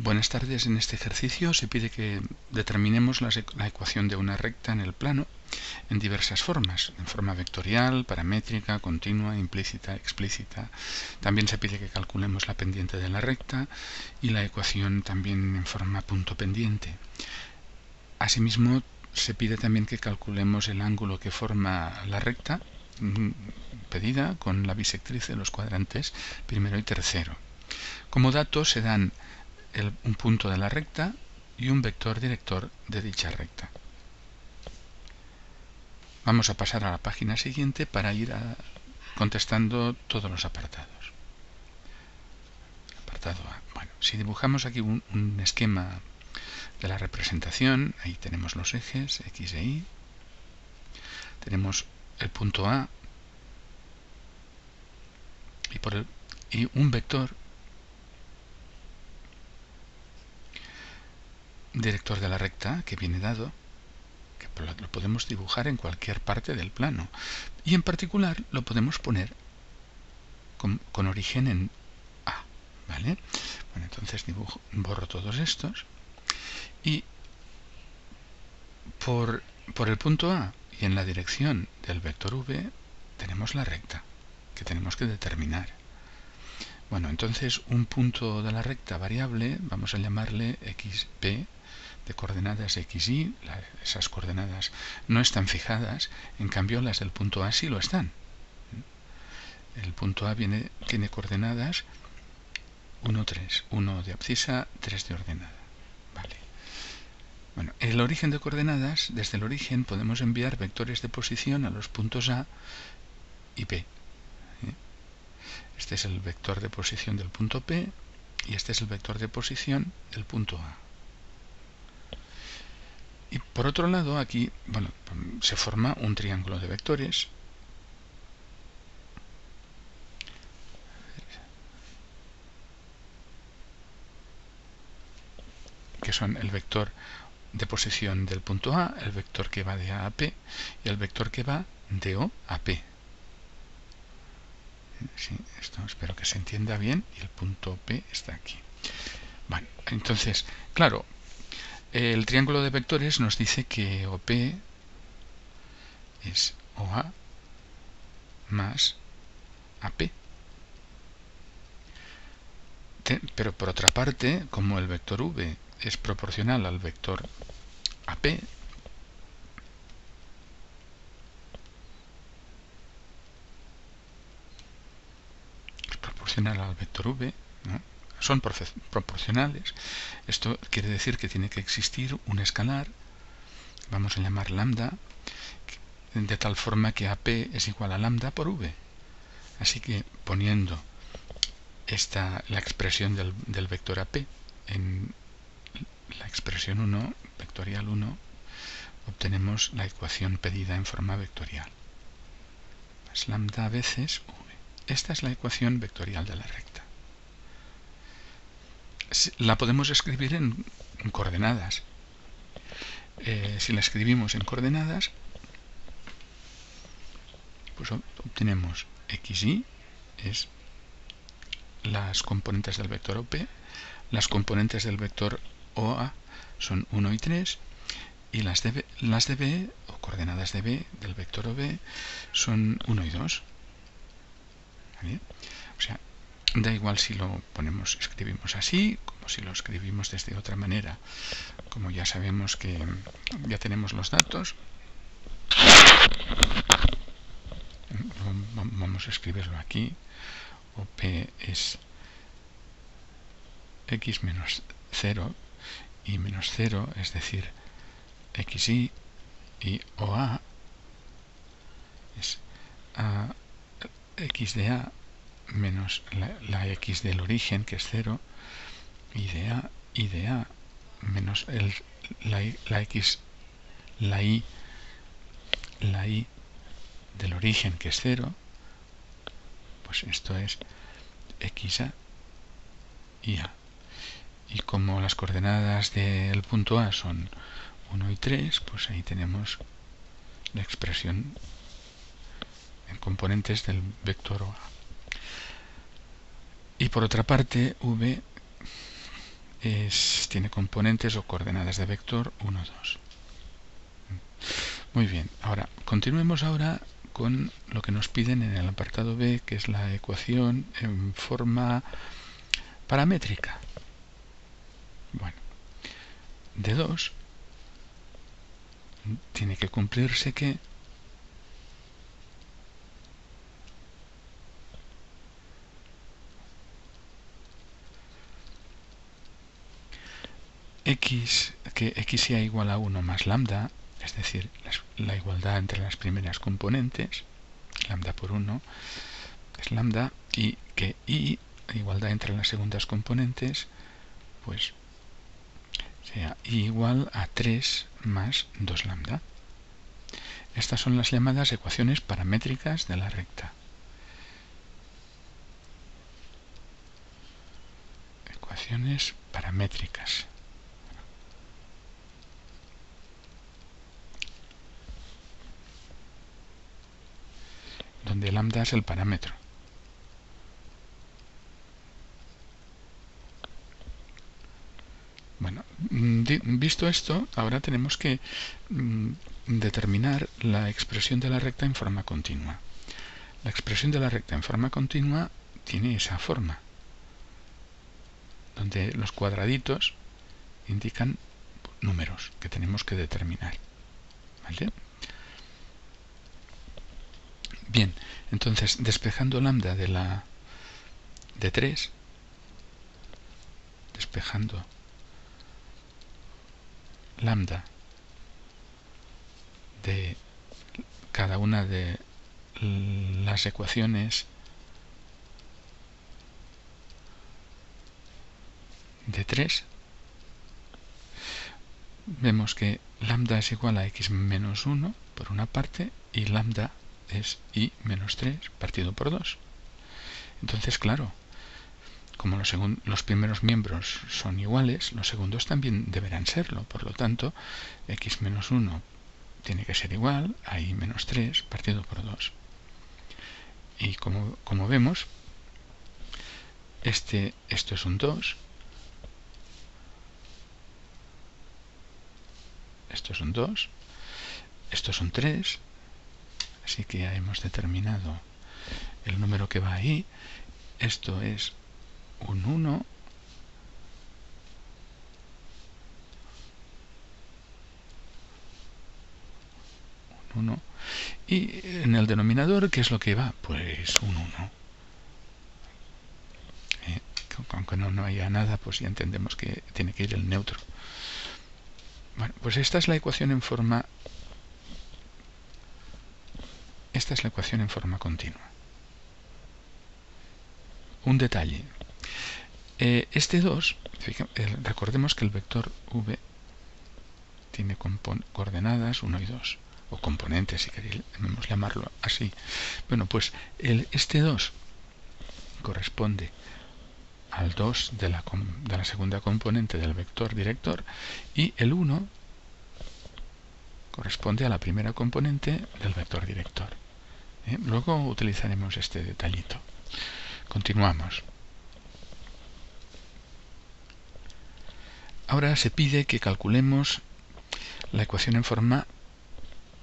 Buenas tardes. En este ejercicio se pide que determinemos la, ecuación de una recta en el plano en diversas formas, en forma vectorial, paramétrica, continua, implícita, explícita. También se pide que calculemos la pendiente de la recta y la ecuación también en forma punto pendiente. Asimismo, se pide también que calculemos el ángulo que forma la recta mm, pedida con la bisectriz de los cuadrantes primero y tercero. Como datos se dan un punto de la recta y un vector director de dicha recta. Vamos a pasar a la página siguiente para ir contestando todos los apartados. Apartado A. Bueno, si dibujamos aquí un, esquema de la representación, ahí tenemos los ejes X e Y, tenemos el punto A y, por y un vector director de la recta que viene dado, que lo podemos dibujar en cualquier parte del plano. Y en particular lo podemos poner con, origen en A. ¿Vale? Bueno, entonces dibujo, borro todos estos. Y por, por el punto A y en la dirección del vector V tenemos la recta que tenemos que determinar. Bueno, entonces un punto de la recta variable, vamos a llamarle xp de coordenadas x, y, esas coordenadas no están fijadas, en cambio las del punto A sí lo están. El punto A tiene coordenadas 1, 3, 1 de abscisa, 3 de ordenada. Vale. Bueno, el origen de coordenadas, desde el origen podemos enviar vectores de posición a los puntos A y P. Este es el vector de posición del punto P y este es el vector de posición del punto A. Por otro lado, aquí bueno, se forma un triángulo de vectores. que son el vector de posición del punto A, el vector que va de A a P y el vector que va de O a P. Espero que se entienda bien y el punto P está aquí. Bueno, entonces, claro, el triángulo de vectores nos dice que OP es OA más AP. Pero por otra parte, como el vector V es proporcional al vector AP, es proporcional al vector V, ¿no? Son proporcionales. Esto quiere decir que tiene que existir un escalar, vamos a llamar lambda, de tal forma que AP es igual a lambda por V. Así que poniendo esta, la expresión del, del vector AP en la expresión 1, vectorial 1, obtenemos la ecuación pedida en forma vectorial. Es lambda veces V. Esta es la ecuación vectorial de la recta la podemos escribir en, coordenadas. Eh, si la escribimos en coordenadas, pues obtenemos xy, es las componentes del vector OP, las componentes del vector OA son 1 y 3, y las de, B, las de B, o coordenadas de B, del vector OB, son 1 y 2. O sea, Da igual si lo ponemos, escribimos así, como si lo escribimos desde otra manera. Como ya sabemos que ya tenemos los datos, vamos a escribirlo aquí. OP es x menos 0 y menos 0, es decir, xy y OA es a, x de a menos la, x del origen, que es 0, y de a, y de a menos el, la, la x, la y, la y del origen, que es 0, pues esto es x a y a. Y como las coordenadas del punto A son 1 y 3, pues ahí tenemos la expresión en componentes del vector A. Y por otra parte, v es, tiene componentes o coordenadas de vector 1, 2. Muy bien, ahora continuemos ahora con lo que nos piden en el apartado B, que es la ecuación en forma paramétrica. Bueno, de 2 tiene que cumplirse que x, que x sea igual a 1 más lambda, es decir, la igualdad entre las primeras componentes, lambda por 1 es lambda, y que y, igualdad entre las segundas componentes, pues sea igual a 3 más 2 lambda. Estas son las llamadas ecuaciones paramétricas de la recta. Ecuaciones paramétricas. Donde lambda es el parámetro. Bueno, mm, visto esto, ahora tenemos que mm, determinar la expresión de la recta en forma continua. La expresión de la recta en forma continua tiene esa forma, donde los cuadraditos indican números que tenemos que determinar. ¿Vale? Bien, entonces despejando lambda de la de 3, despejando lambda de cada una de las ecuaciones de 3, vemos que lambda es igual a x menos 1 por una parte y lambda es i menos 3 partido por 2. Entonces, claro, como los, los, primeros miembros son iguales, los segundos también deberán serlo. Por lo tanto, x menos 1 tiene que ser igual a i menos 3 partido por 2. Y como, como vemos, este, esto es un 2, esto es un 2, esto es un 3, Así que ya hemos determinado el número que va ahí. Esto es un 1. Un 1. Y en el denominador, ¿qué es lo que va? Pues un 1. Eh, aunque no, no haya nada, pues ya entendemos que tiene que ir el neutro. Bueno, pues esta es la ecuación en forma esta es la ecuación en forma continua. Un detalle. Eh, este 2, recordemos que el vector v tiene coordenadas 1 y 2, o componentes si queremos llamarlo así. Bueno, pues el, este 2 corresponde al 2 de la, de la segunda componente del vector director y el 1 corresponde a la primera componente del vector director. ¿Eh? Luego utilizaremos este detallito. Continuamos. Ahora se pide que calculemos la ecuación en forma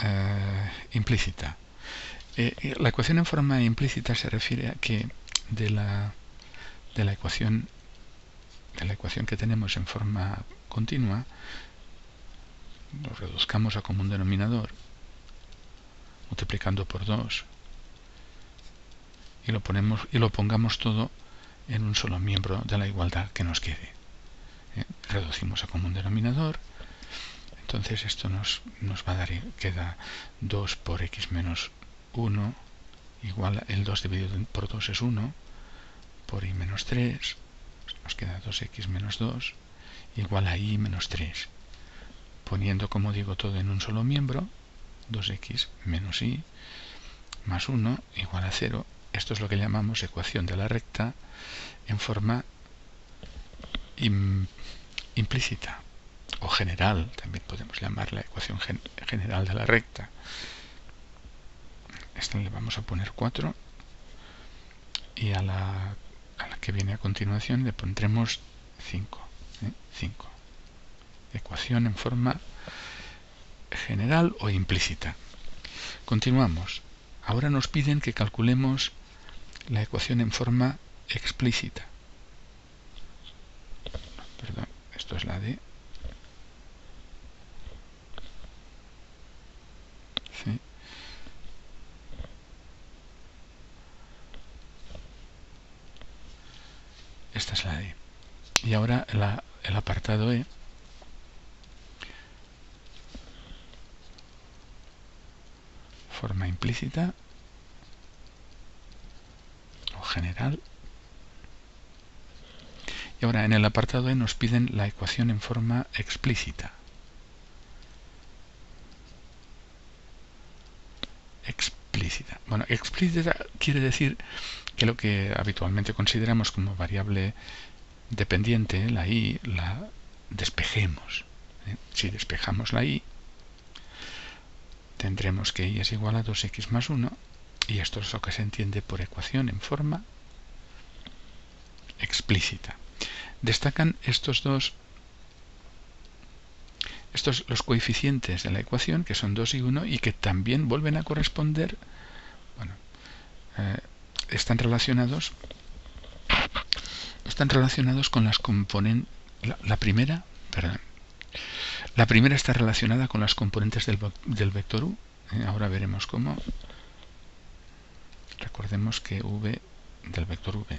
eh, implícita. Eh, la ecuación en forma implícita se refiere a que de la, de la ecuación de la ecuación que tenemos en forma continua lo reduzcamos a común denominador multiplicando por 2 y lo ponemos y lo pongamos todo en un solo miembro de la igualdad que nos quede. ¿Eh? Reducimos a común denominador. Entonces esto nos, nos va a dar, queda 2 por x menos 1 igual el 2 dividido por 2 es 1 por y menos 3 nos queda 2x menos 2 igual a y menos 3 poniendo como digo todo en un solo miembro 2x menos y más 1 igual a 0. Esto es lo que llamamos ecuación de la recta en forma implícita o general, también podemos llamar la ecuación general de la recta. Esta le vamos a poner 4 y a la, a la que viene a continuación le pondremos 5. 5. Ecuación en forma general o implícita. Continuamos. Ahora nos piden que calculemos la ecuación en forma explícita. Perdón, esto es la de... Sí. Esta es la de... Y ahora el apartado E forma o general. Y ahora en el apartado E nos piden la ecuación en forma explícita. Explícita. Bueno, explícita quiere decir que lo que habitualmente consideramos como variable dependiente, la y, la despejemos. ¿eh? Si despejamos la y, tendremos que y es igual a 2x más 1 y esto es lo que se entiende por ecuación en forma explícita. Destacan estos dos estos los coeficientes de la ecuación que son 2 y 1 y que también vuelven a corresponder bueno eh, están relacionados están relacionados con las componentes la, primera perdón la primera está relacionada con las componentes del, vector u. ¿eh? ahora veremos cómo. Recordemos que v del vector v,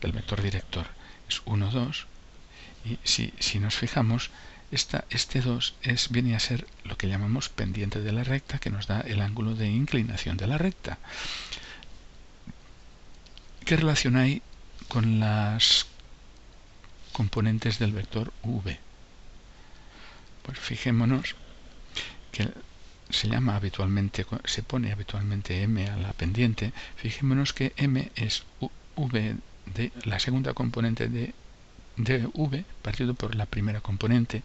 del vector director, es 1, 2. Y si, si nos fijamos, esta, este 2 es, viene a ser lo que llamamos pendiente de la recta, que nos da el ángulo de inclinación de la recta. ¿Qué relación hay con las componentes del vector v? Pues fijémonos que se llama habitualmente, se pone habitualmente m a la pendiente. Fijémonos que m es v de la segunda componente de, v partido por la primera componente.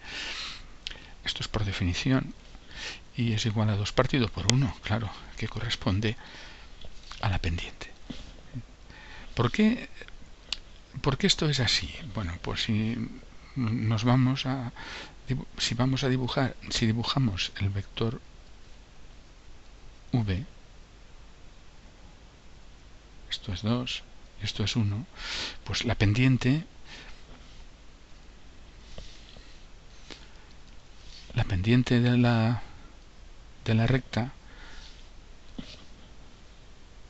Esto es por definición. Y es igual a 2 partido por 1, claro, que corresponde a la pendiente. ¿Por qué, ¿Por qué esto es así? Bueno, pues si nos vamos a si vamos a dibujar, si dibujamos el vector v, esto es 2, esto es 1, pues la pendiente, la pendiente de la, de la recta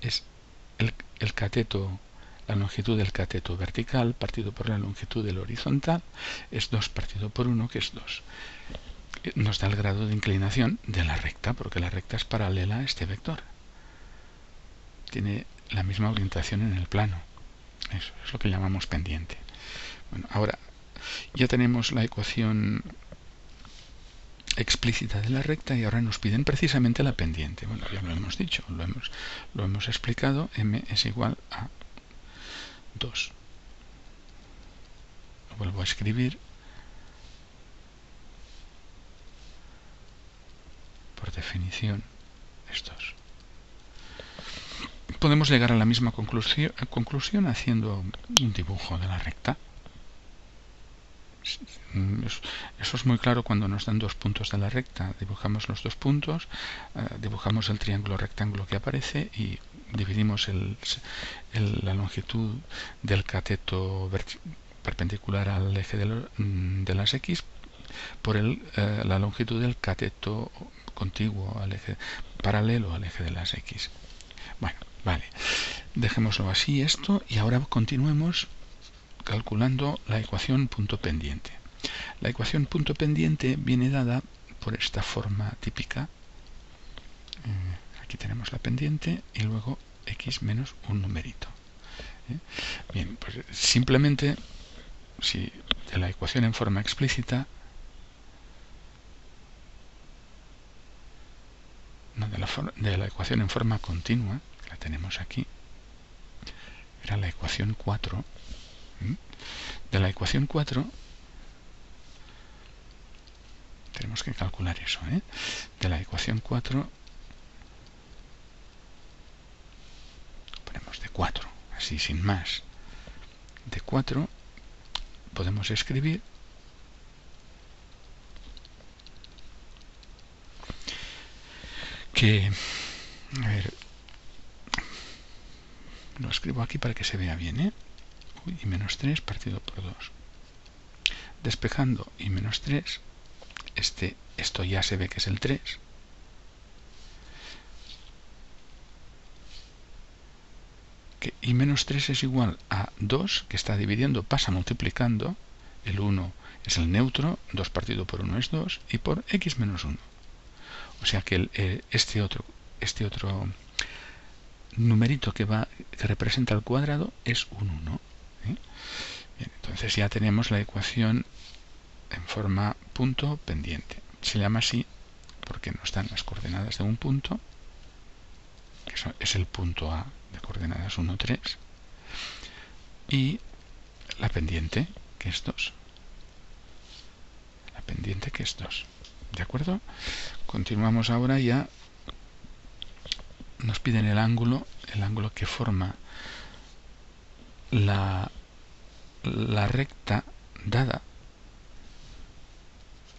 es el, el cateto la longitud del cateto vertical partido por la longitud del horizontal es 2 partido por 1, que es 2. Nos da el grado de inclinación de la recta, porque la recta es paralela a este vector. Tiene la misma orientación en el plano. Eso es lo que llamamos pendiente. Bueno, ahora ya tenemos la ecuación explícita de la recta y ahora nos piden precisamente la pendiente. Bueno, ya lo hemos dicho, lo hemos, lo hemos explicado, m es igual a 2. Lo vuelvo a escribir. Por definición, estos. Podemos llegar a la misma conclusión, conclusión haciendo un dibujo de la recta. Eso es muy claro cuando nos dan dos puntos de la recta. Dibujamos los dos puntos, eh, dibujamos el triángulo rectángulo que aparece y dividimos la longitud del cateto perpendicular al eje mm, de, las x por eh, la longitud del cateto contiguo al eje paralelo al eje de las x. Bueno, vale. Dejémoslo así esto y ahora continuemos calculando la ecuación punto pendiente. La ecuación punto pendiente viene dada por esta forma típica. Eh, aquí tenemos la pendiente y luego x menos un numerito. ¿eh? Bien, pues simplemente si de la ecuación en forma explícita de, la de la ecuación en forma continua, la tenemos aquí, era la ecuación 4 de la ecuación 4 tenemos que calcular eso. ¿eh? De la ecuación 4 Pues de 4, así sin más. De 4 podemos escribir que... A ver, lo escribo aquí para que se vea bien, ¿eh? Uy, y menos 3 partido por 2. Despejando y menos 3, este, esto ya se ve que es el 3, y menos 3 es igual a 2, que está dividiendo, pasa multiplicando, el 1 es el neutro, 2 partido por 1 es 2, y por x menos 1. O sea que el, este otro, este otro numerito que va que representa el cuadrado es un 1. ¿eh? entonces ya tenemos la ecuación en forma punto pendiente. Se llama así porque nos dan las coordenadas de un punto, que es el punto A de coordenadas 1, 3, y la pendiente, que es 2. La pendiente, que es 2. ¿De acuerdo? Continuamos ahora ya. Nos piden el ángulo, el ángulo que forma la, la recta dada,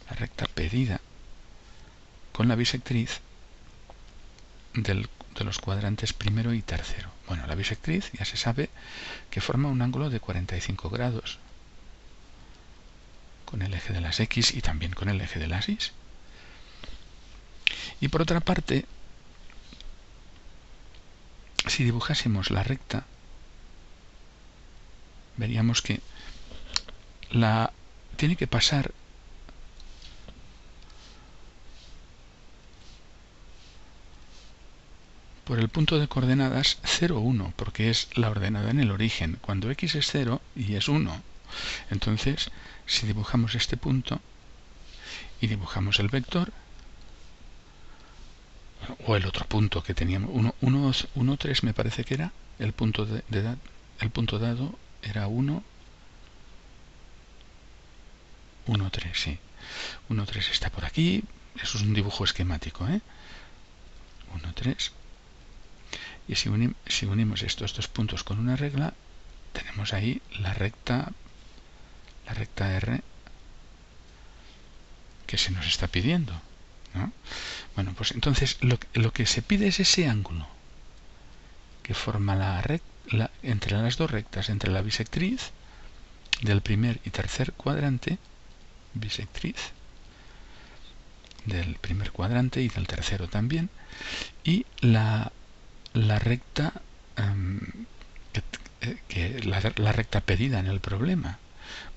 la recta pedida con la bisectriz del, de los cuadrantes primero y tercero. Bueno, la bisectriz ya se sabe que forma un ángulo de 45 grados con el eje de las X y también con el eje de las Y. Y por otra parte, si dibujásemos la recta, veríamos que la tiene que pasar por el punto de coordenadas 0, 1, porque es la ordenada en el origen. Cuando x es 0 y es 1, entonces si dibujamos este punto y dibujamos el vector, o el otro punto que teníamos, 1, 3 me parece que era, el punto, de, el punto dado era 1, 1, 3, sí. 1, 3 está por aquí, eso es un dibujo esquemático, ¿eh? 1, 3. Y si, si unimos estos dos puntos con una regla, tenemos ahí la recta, la recta R que se nos está pidiendo. Bueno, pues entonces lo, que se pide es ese ángulo que forma la entre las dos rectas, entre la bisectriz del primer y tercer cuadrante, bisectriz del primer cuadrante y del tercero también, y la, la recta em, que, la, la recta pedida en el problema.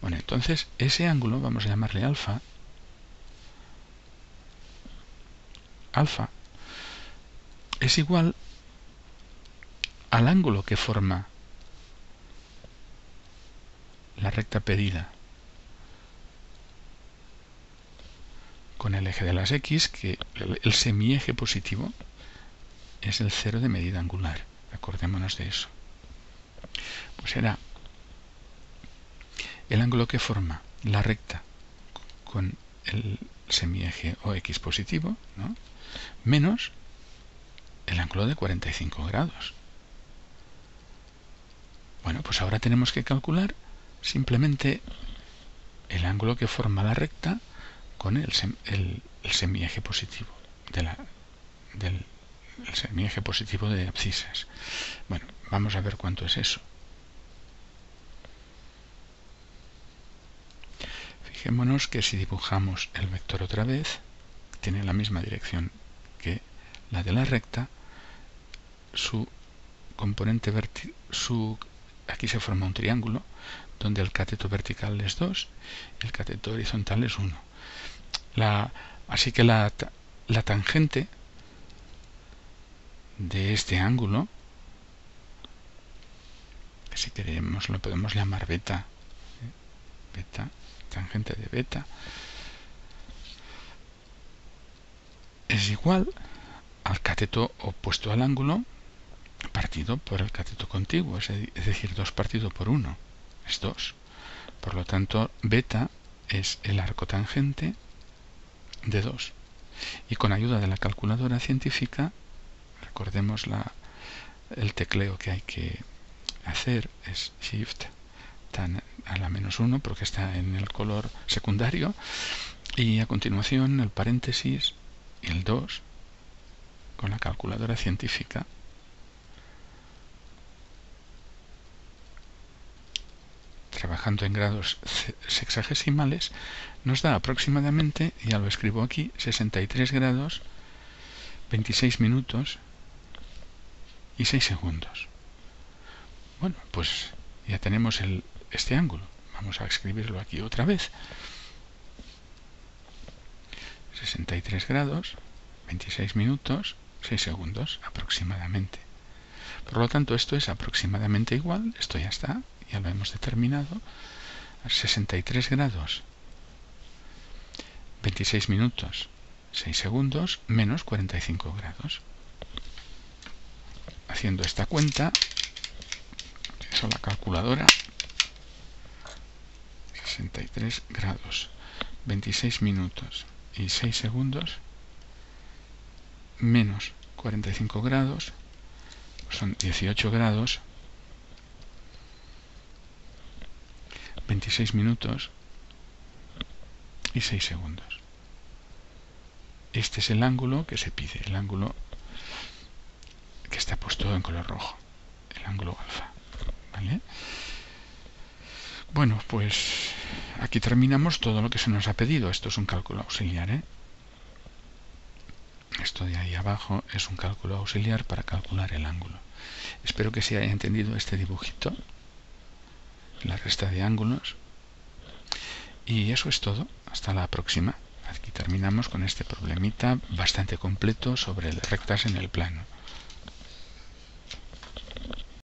Bueno, entonces ese ángulo vamos a llamarle alfa alfa es igual al ángulo que forma la recta pedida con el eje de las x, que el semieje positivo es el cero de medida angular. Acordémonos de eso. Pues será el ángulo que forma la recta con el semieje o x positivo, ¿no? menos el ángulo de 45 grados. Bueno, pues ahora tenemos que calcular simplemente el ángulo que forma la recta con el, semieje positivo del el semieje positivo de abscisas. Bueno, vamos a ver cuánto es eso. Fijémonos que si dibujamos el vector otra vez, tiene la misma dirección que la de la recta, su componente vertical, su aquí se forma un triángulo donde el cateto vertical es 2 y el cateto horizontal es 1. La, así que la, la tangente de este ángulo, que si queremos lo podemos llamar beta, beta, tangente de beta, es igual al cateto opuesto al ángulo partido por el cateto contiguo, es decir, 2 partido por 1, es 2. Por lo tanto, beta es el arco tangente de 2. Y con ayuda de la calculadora científica, recordemos el tecleo que hay que hacer, es Shift tan a la menos 1 porque está en el color secundario. Y a continuación el paréntesis el 2 con la calculadora científica. Trabajando en grados sexagesimales, nos da aproximadamente, ya lo escribo aquí, 63 grados, 26 minutos y 6 segundos. Bueno, pues ya tenemos el, este ángulo. Vamos a escribirlo aquí otra vez. 63 grados, 26 minutos, 6 segundos aproximadamente. Por lo tanto, esto es aproximadamente igual, esto ya está, ya lo hemos determinado, 63 grados, 26 minutos, 6 segundos, menos 45 grados. Haciendo esta cuenta, eso la calculadora, 63 grados, 26 minutos y 6 segundos, menos 45 grados, son 18 grados, 26 minutos y 6 segundos. Este es el ángulo que se pide, el ángulo puesto en color rojo, el ángulo alfa. ¿vale? Bueno, pues aquí terminamos todo lo que se nos ha pedido. Esto es un cálculo auxiliar. ¿eh? Esto de ahí abajo es un cálculo auxiliar para calcular el ángulo. Espero que se haya entendido este dibujito la resta de ángulos. Y eso es todo. Hasta la próxima. Aquí terminamos con este problemita bastante completo sobre rectas en el plano.